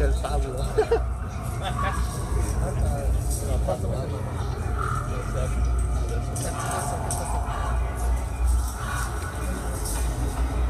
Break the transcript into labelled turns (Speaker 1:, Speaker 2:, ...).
Speaker 1: 先杀我。